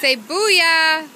Say booyah!